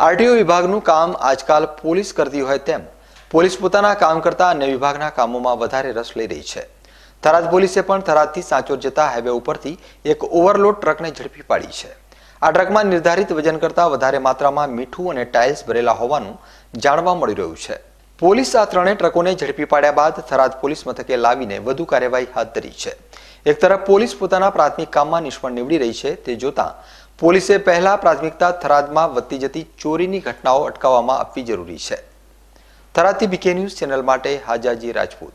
RTO વિભાગનું કામ આજકાલ પોલીસ કરતી હોય તેમ, પોલીસ પોતાના કામ કરતા અન્ય વિભાગના કામોમાં વધારે રસ લઈ રહી છે. થરાદ પોલીસે પણ થરાદથી સાંચોર જતા હાઈવે ઉપરથી એક ઓવરલોડ ટ્રકને ઝડપી પાડી છે. આ ટ્રકમાં નિર્ધારિત વજન કરતાં વધારે માત્રામાં મીઠું અને ટાઇલ્સ ભરેલા હોવાનું જાણવા મળી રહ્યું છે. પોલીસ આ ત્રણેય ટ્રકોને ઝડપી પાડ્યા બાદ થરાદ પોલીસ મથકે લાવીને વધુ કાર્યવાહી હાથ ધરી છે. એક તરફ પોલીસ પોતાના પ્રાથમિક કામમાં નિષ્ફળ નીવડી રહી છે, તે જોતા પોલીસે પહેલા પ્રાથમિકતા થરાદમાં વધતી જતી ચોરીની ઘટનાઓ અટકાવવામાં આપવી જરૂરી છે. થરાદથી બીકે ન્યૂઝ ચેનલ માટે હાજાજી રાજપૂત.